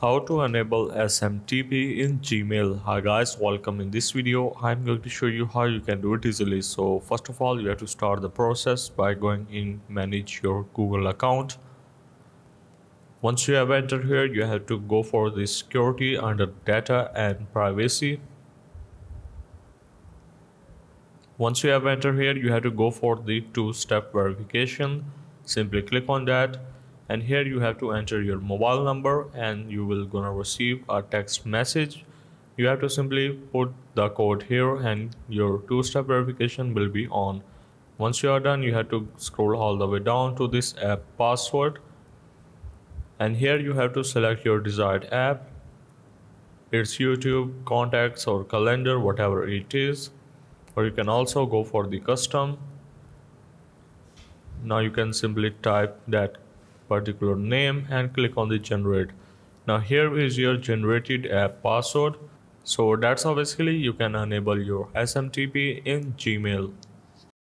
how to enable SMTP in Gmail. Hi guys welcome in this video. I'm going to show you how you can do it easily. So first of all you have to start the process by going in manage your Google account. Once you have entered here you have to go for the security under data and privacy. Once you have entered here you have to go for the two-step verification. Simply click on that and here you have to enter your mobile number and you will gonna receive a text message. You have to simply put the code here and your two-step verification will be on. Once you are done you have to scroll all the way down to this app password. And here you have to select your desired app. It's youtube contacts or calendar whatever it is. Or you can also go for the custom. Now you can simply type that particular name and click on the generate. Now here is your generated app password. So that's how basically you can enable your SMTP in Gmail